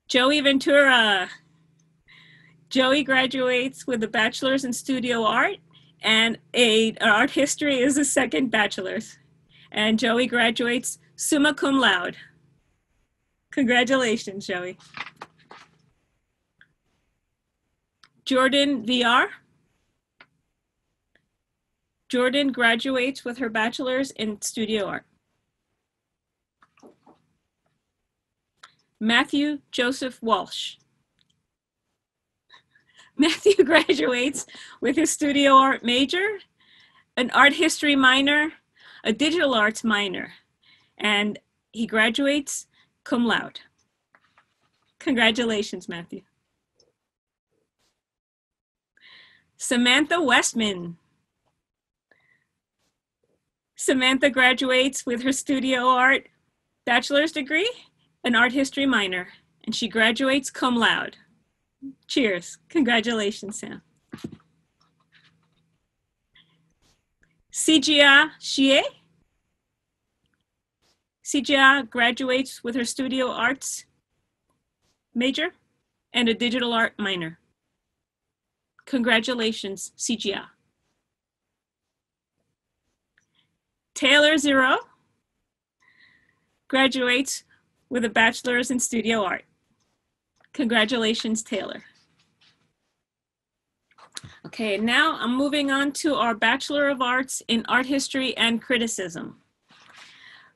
Joey Ventura. Joey graduates with a bachelor's in studio art and a art history is a second bachelor's. And Joey graduates summa cum laude. Congratulations, Joey. Jordan VR. Jordan graduates with her bachelor's in studio art. Matthew Joseph Walsh. Matthew graduates with his studio art major, an art history minor, a digital arts minor, and he graduates cum laude. Congratulations, Matthew. Samantha Westman. Samantha graduates with her studio art bachelor's degree, an art history minor, and she graduates cum laude. Cheers. Congratulations, Sam. Sijia Xie. Sijia graduates with her studio arts major and a digital art minor. Congratulations, Sijia. Taylor Zero graduates with a bachelor's in studio art. Congratulations, Taylor. Okay, now I'm moving on to our Bachelor of Arts in Art History and Criticism.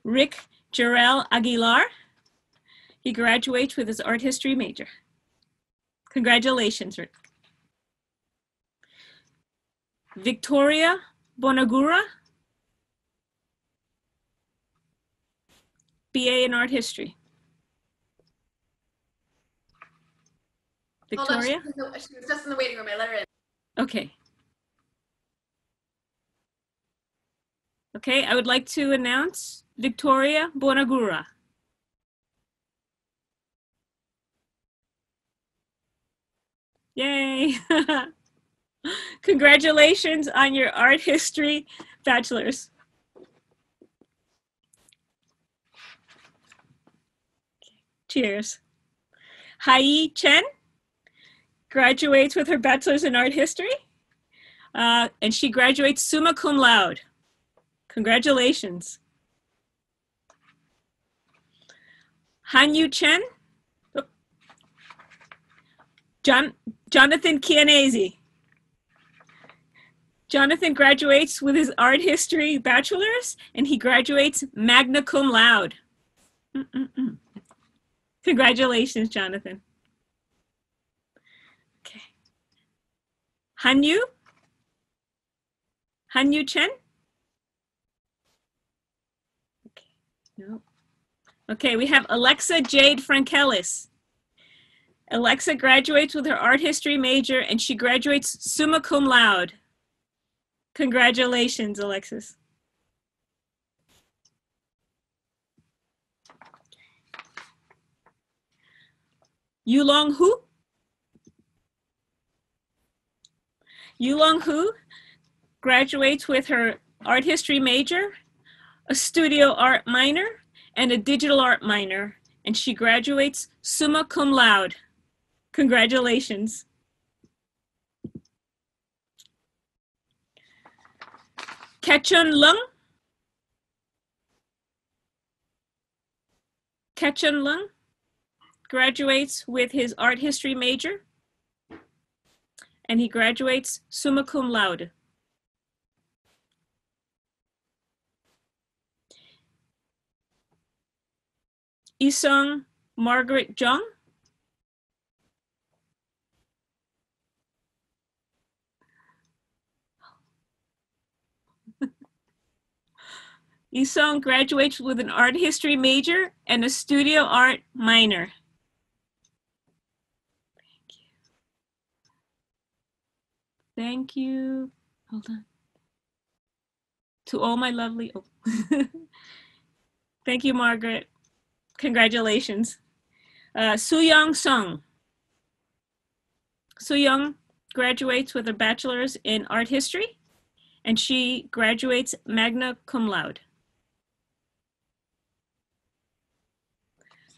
Rick Jarrell Aguilar. He graduates with his art history major. Congratulations, Rick. Victoria Bonagura. BA in Art History. On, she Victoria? was, she was just in the waiting room. I let her in. Okay. Okay, I would like to announce Victoria Bonagura. Yay! Congratulations on your art history bachelor's. Cheers. Hai Chen graduates with her bachelor's in art history, uh, and she graduates summa cum laude. Congratulations. Hanyu Chen, oh. John, Jonathan Chianese. Jonathan graduates with his art history bachelor's, and he graduates magna cum laude. Mm-mm-mm. Congratulations, Jonathan. Hanyu? Hanyu Chen? Okay. No. Okay, we have Alexa Jade Frankelis. Alexa graduates with her art history major and she graduates summa cum laude. Congratulations, Alexis. Yulong Hu? Yulong Hu graduates with her art history major, a studio art minor, and a digital art minor, and she graduates summa cum laude. Congratulations. Ketchun Lung? Ketchun Lung graduates with his art history major, and he graduates summa cum laude. Isung Margaret Jung. Isung graduates with an art history major and a studio art minor. Thank you. Hold on. To all my lovely. Oh. Thank you, Margaret. Congratulations. Uh, Suyong Sung. Suyong graduates with a bachelor's in art history, and she graduates magna cum laude.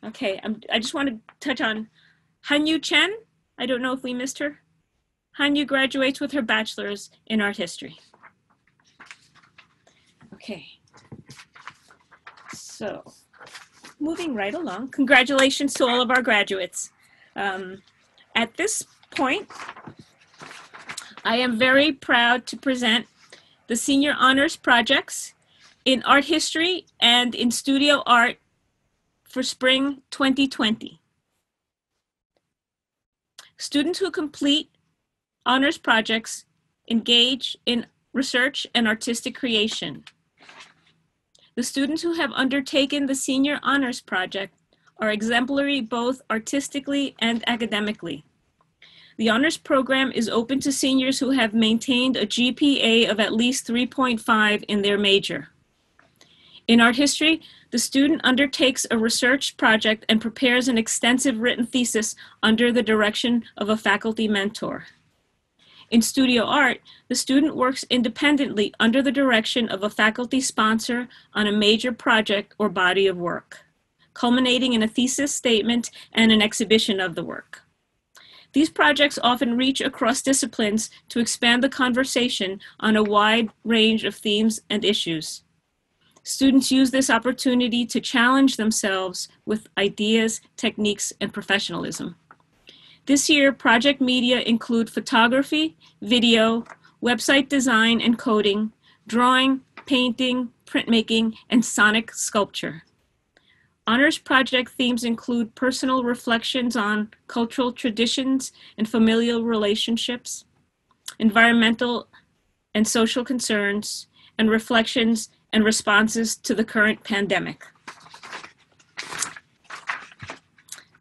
Okay, I'm, I just want to touch on Hanyu Chen. I don't know if we missed her. Hanyu graduates with her bachelor's in art history. Okay. So, moving right along, congratulations to all of our graduates. Um, at this point, I am very proud to present the Senior Honors Projects in Art History and in Studio Art for Spring 2020. Students who complete honors projects engage in research and artistic creation. The students who have undertaken the Senior Honors Project are exemplary both artistically and academically. The honors program is open to seniors who have maintained a GPA of at least 3.5 in their major. In art history, the student undertakes a research project and prepares an extensive written thesis under the direction of a faculty mentor. In studio art, the student works independently under the direction of a faculty sponsor on a major project or body of work, culminating in a thesis statement and an exhibition of the work. These projects often reach across disciplines to expand the conversation on a wide range of themes and issues. Students use this opportunity to challenge themselves with ideas, techniques, and professionalism. This year, project media include photography, video, website design and coding, drawing, painting, printmaking, and sonic sculpture. Honors project themes include personal reflections on cultural traditions and familial relationships, environmental and social concerns, and reflections and responses to the current pandemic.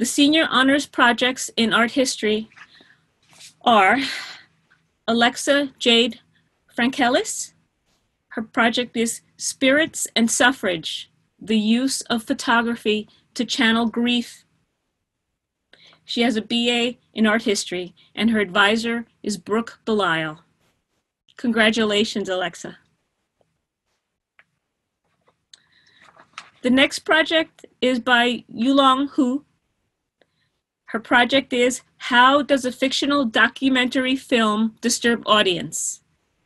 The senior honors projects in art history are Alexa Jade Frankelis. Her project is Spirits and Suffrage, the use of photography to channel grief. She has a BA in art history, and her advisor is Brooke Belisle. Congratulations, Alexa. The next project is by Yulong Hu. Her project is How Does a Fictional Documentary Film Disturb Audience?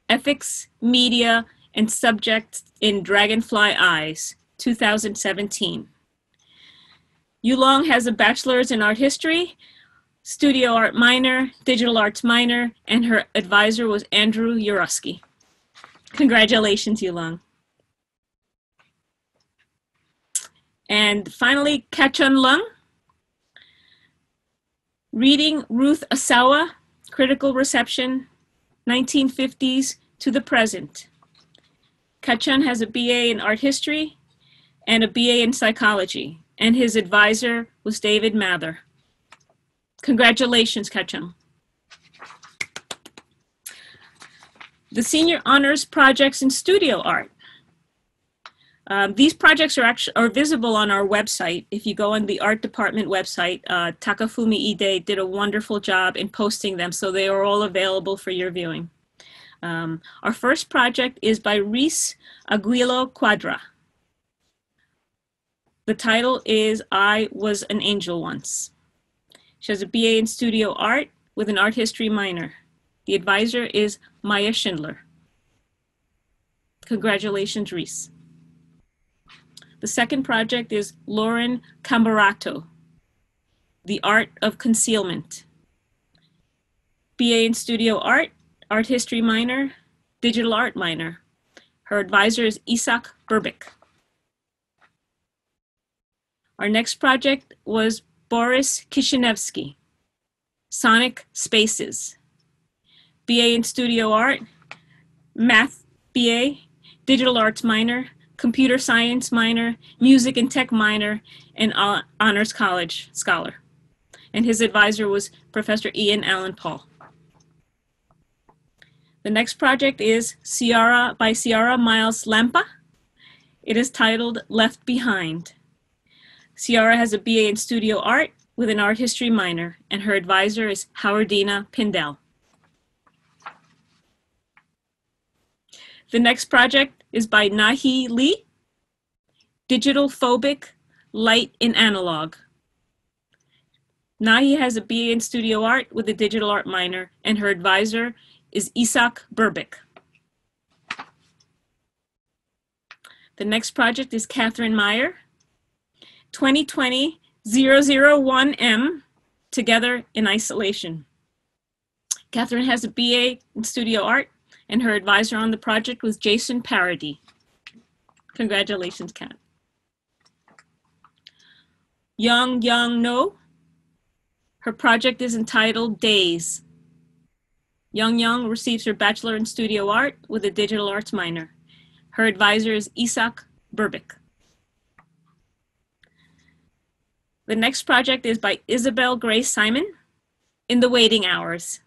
Ethics, Media, and Subject in Dragonfly Eyes, 2017. Yulong has a bachelor's in art history, studio art minor, digital arts minor, and her advisor was Andrew Uroskie. Congratulations, Yulong. And finally, Kachun Lung. Reading Ruth Asawa, Critical Reception, 1950s to the present. Kachun has a BA in art history and a BA in psychology, and his advisor was David Mather. Congratulations, Kachun. The Senior Honors Projects in Studio Art. Um, these projects are actually are visible on our website. If you go on the art department website, uh, Takafumi Ide did a wonderful job in posting them, so they are all available for your viewing. Um, our first project is by Reese Aguilo Quadra. The title is I Was an Angel Once. She has a BA in studio art with an art history minor. The advisor is Maya Schindler. Congratulations, Reese. The second project is Lauren Cambarato, The Art of Concealment. BA in Studio Art, Art History minor, Digital Art minor. Her advisor is Isak Berbic. Our next project was Boris Kishinevsky, Sonic Spaces. BA in Studio Art, Math BA, Digital Arts minor, computer science minor, music and tech minor, and honors college scholar. And his advisor was Professor Ian Alan Paul. The next project is Ciara by Ciara Miles Lampa. It is titled Left Behind. Ciara has a BA in studio art with an art history minor, and her advisor is Howardena Pindell. The next project is by Nahi Lee, Digital Phobic Light in Analog. Nahi has a BA in Studio Art with a Digital Art minor, and her advisor is Isak Berbic. The next project is Catherine Meyer, 2020 001M, Together in Isolation. Catherine has a BA in Studio Art and her advisor on the project was Jason Parody. Congratulations, Kat. Young Young No. Her project is entitled Days. Young Young receives her Bachelor in Studio Art with a Digital Arts minor. Her advisor is Isak Berbic. The next project is by Isabel Grace Simon, In the Waiting Hours.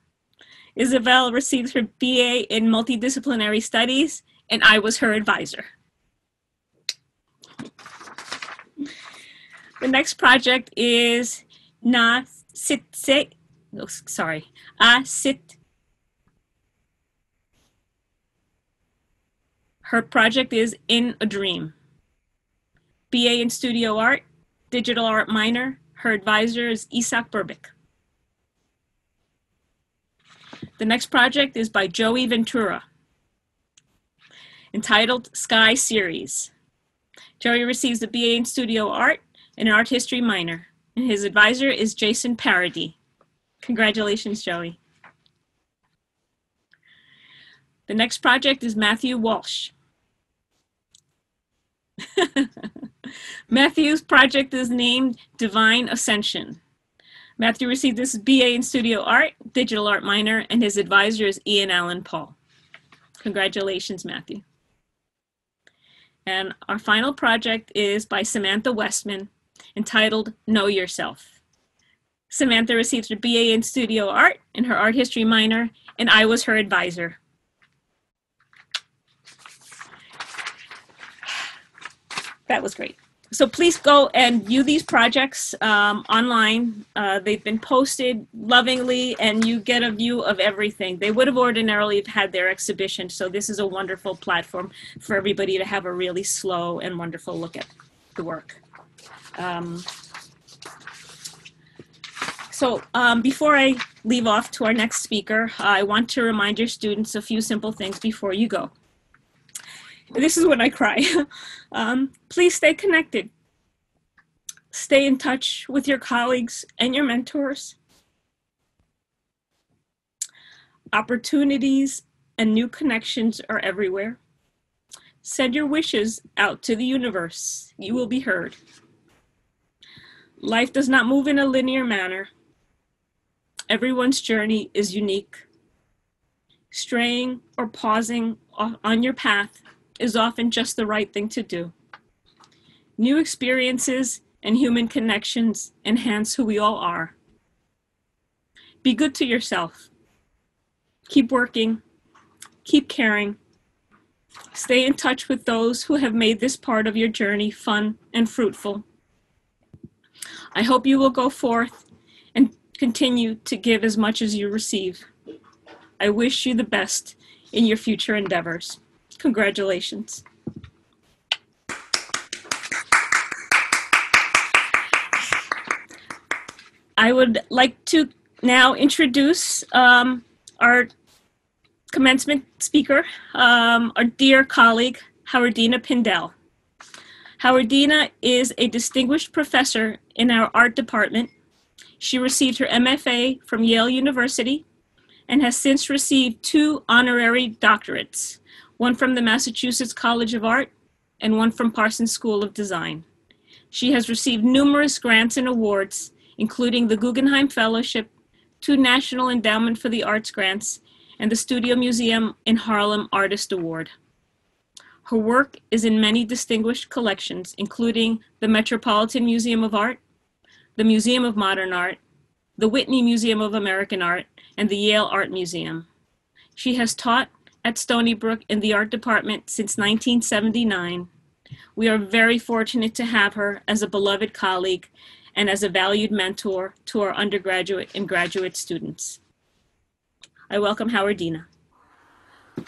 Isabel receives her BA in Multidisciplinary Studies, and I was her advisor. The next project is Na Sit oh, sorry, A Sit. Her project is In a Dream. BA in Studio Art, Digital Art minor. Her advisor is Isak Berbic. The next project is by Joey Ventura, entitled Sky Series. Joey receives a BA in Studio Art and an Art History minor, and his advisor is Jason Parody. Congratulations, Joey. The next project is Matthew Walsh. Matthew's project is named Divine Ascension. Matthew received this BA in Studio Art, Digital Art minor, and his advisor is Ian Alan Paul. Congratulations, Matthew. And our final project is by Samantha Westman, entitled Know Yourself. Samantha received her BA in Studio Art and her Art History minor, and I was her advisor. That was great. So please go and view these projects um, online. Uh, they've been posted lovingly, and you get a view of everything. They would have ordinarily had their exhibition, so this is a wonderful platform for everybody to have a really slow and wonderful look at the work. Um, so um, before I leave off to our next speaker, I want to remind your students a few simple things before you go. This is when I cry. um, please stay connected. Stay in touch with your colleagues and your mentors. Opportunities and new connections are everywhere. Send your wishes out to the universe. You will be heard. Life does not move in a linear manner. Everyone's journey is unique. Straying or pausing on your path is often just the right thing to do. New experiences and human connections enhance who we all are. Be good to yourself. Keep working. Keep caring. Stay in touch with those who have made this part of your journey fun and fruitful. I hope you will go forth and continue to give as much as you receive. I wish you the best in your future endeavors. Congratulations. I would like to now introduce um, our commencement speaker, um, our dear colleague, Howardena Pindell. Howardena is a distinguished professor in our art department. She received her MFA from Yale University and has since received two honorary doctorates one from the Massachusetts College of Art, and one from Parsons School of Design. She has received numerous grants and awards, including the Guggenheim Fellowship, two National Endowment for the Arts grants, and the Studio Museum in Harlem Artist Award. Her work is in many distinguished collections, including the Metropolitan Museum of Art, the Museum of Modern Art, the Whitney Museum of American Art, and the Yale Art Museum. She has taught at Stony Brook in the art department since 1979. We are very fortunate to have her as a beloved colleague and as a valued mentor to our undergraduate and graduate students. I welcome Howardena.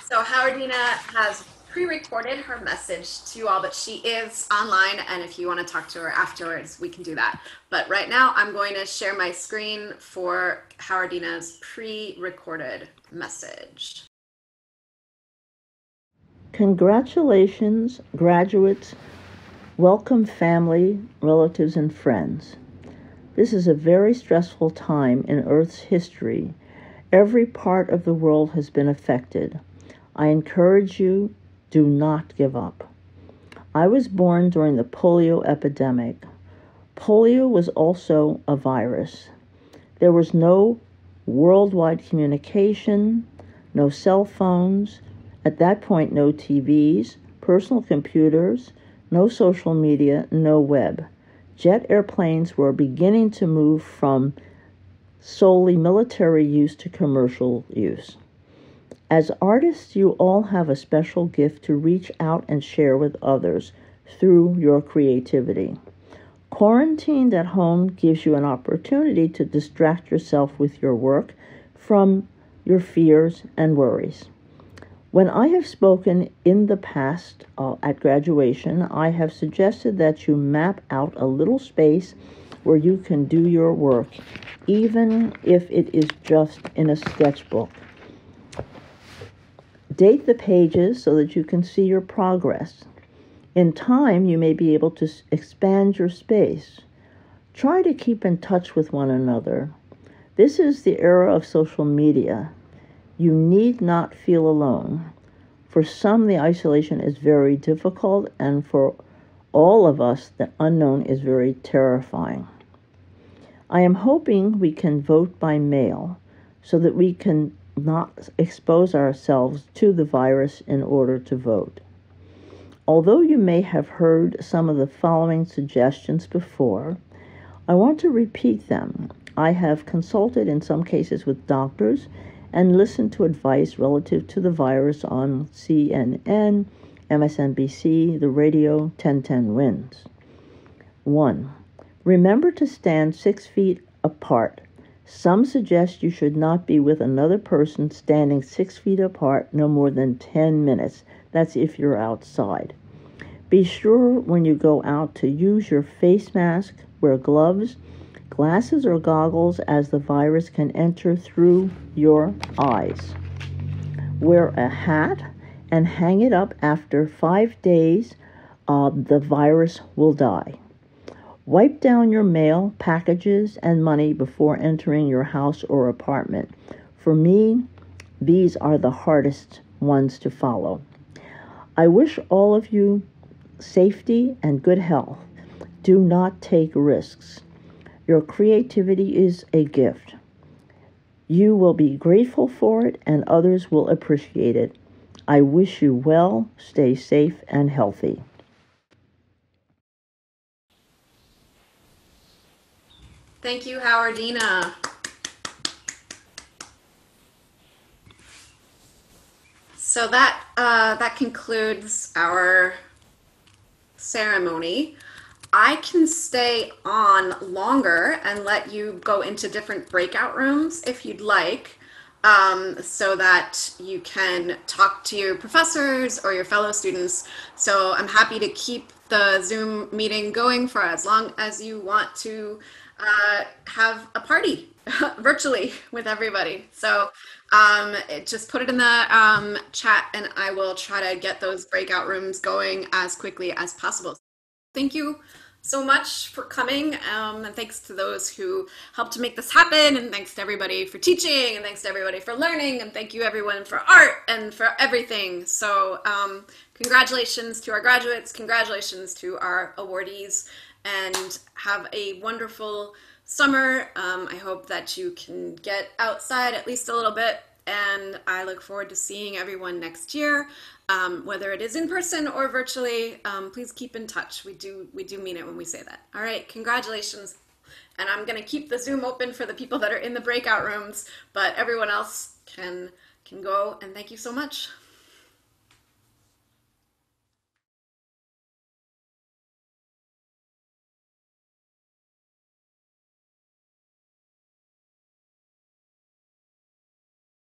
So Howardena has pre-recorded her message to you all, but she is online. And if you want to talk to her afterwards, we can do that. But right now I'm going to share my screen for Howardena's pre-recorded message. Congratulations, graduates. Welcome, family, relatives, and friends. This is a very stressful time in Earth's history. Every part of the world has been affected. I encourage you do not give up. I was born during the polio epidemic. Polio was also a virus. There was no worldwide communication, no cell phones, at that point, no TVs, personal computers, no social media, no web. Jet airplanes were beginning to move from solely military use to commercial use. As artists, you all have a special gift to reach out and share with others through your creativity. Quarantined at home gives you an opportunity to distract yourself with your work from your fears and worries. When I have spoken in the past uh, at graduation, I have suggested that you map out a little space where you can do your work, even if it is just in a sketchbook. Date the pages so that you can see your progress. In time, you may be able to expand your space. Try to keep in touch with one another. This is the era of social media. You need not feel alone. For some, the isolation is very difficult, and for all of us, the unknown is very terrifying. I am hoping we can vote by mail so that we can not expose ourselves to the virus in order to vote. Although you may have heard some of the following suggestions before, I want to repeat them. I have consulted in some cases with doctors and listen to advice relative to the virus on CNN, MSNBC, the radio, 1010 WINS. 1. Remember to stand six feet apart some suggest you should not be with another person standing six feet apart no more than 10 minutes. That's if you're outside. Be sure when you go out to use your face mask, wear gloves, glasses, or goggles as the virus can enter through your eyes. Wear a hat and hang it up after five days. Uh, the virus will die. Wipe down your mail, packages, and money before entering your house or apartment. For me, these are the hardest ones to follow. I wish all of you safety and good health. Do not take risks. Your creativity is a gift. You will be grateful for it, and others will appreciate it. I wish you well, stay safe and healthy. Thank you, Howardena. So that uh, that concludes our ceremony. I can stay on longer and let you go into different breakout rooms if you'd like, um, so that you can talk to your professors or your fellow students. So I'm happy to keep the Zoom meeting going for as long as you want to uh, have a party virtually with everybody. So um, just put it in the um, chat and I will try to get those breakout rooms going as quickly as possible. Thank you so much for coming. Um, and thanks to those who helped to make this happen. And thanks to everybody for teaching. And thanks to everybody for learning. And thank you everyone for art and for everything. So um, congratulations to our graduates. Congratulations to our awardees and have a wonderful summer. Um, I hope that you can get outside at least a little bit, and I look forward to seeing everyone next year, um, whether it is in person or virtually. Um, please keep in touch. We do we do mean it when we say that. All right, congratulations. And I'm going to keep the Zoom open for the people that are in the breakout rooms, but everyone else can can go. And thank you so much.